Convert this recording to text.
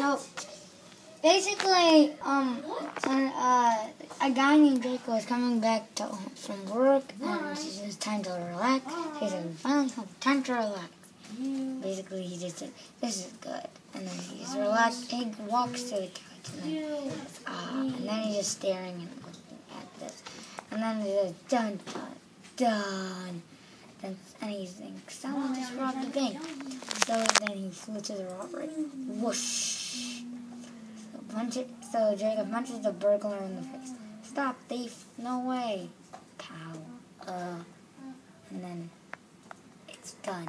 So basically, um, uh, a guy named Draco is coming back to, from work, and it's just time to relax. He said, "Finally time to relax." Basically, he just said, "This is good," and then he's relaxed. He walks to the couch, and then ah, and then he's just staring and looking at this, and then he says, "Done, done, done." Then, and he thinks someone just robbed the bank. So then he flew to the robbery. Whoosh. So, so Jacob punches the burglar in the face. Stop, thief! No way! Pow. Uh, and then it's done.